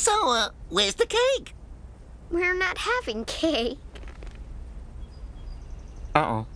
So, uh, where's the cake? We're not having cake. Uh-oh.